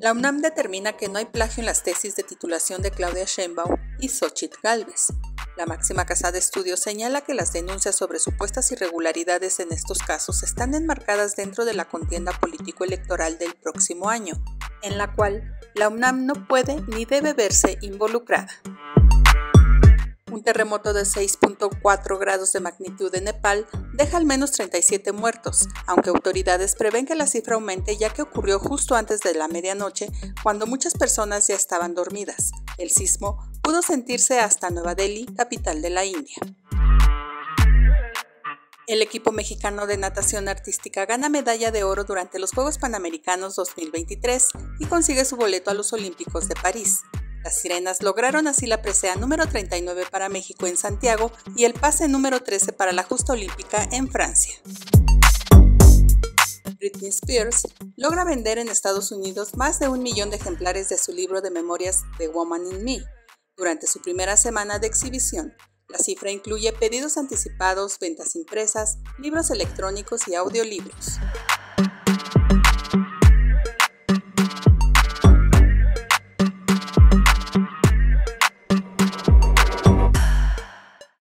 La UNAM determina que no hay plagio en las tesis de titulación de Claudia Sheinbaum y Xochitl Galvez. La máxima casa de estudios señala que las denuncias sobre supuestas irregularidades en estos casos están enmarcadas dentro de la contienda político-electoral del próximo año, en la cual la UNAM no puede ni debe verse involucrada. Terremoto de 6.4 grados de magnitud en Nepal deja al menos 37 muertos, aunque autoridades prevén que la cifra aumente ya que ocurrió justo antes de la medianoche, cuando muchas personas ya estaban dormidas. El sismo pudo sentirse hasta Nueva Delhi, capital de la India. El equipo mexicano de natación artística gana medalla de oro durante los Juegos Panamericanos 2023 y consigue su boleto a los Olímpicos de París. Las sirenas lograron así la presea número 39 para México en Santiago y el pase número 13 para la justa olímpica en Francia. Britney Spears logra vender en Estados Unidos más de un millón de ejemplares de su libro de memorias The Woman in Me durante su primera semana de exhibición. La cifra incluye pedidos anticipados, ventas impresas, libros electrónicos y audiolibros.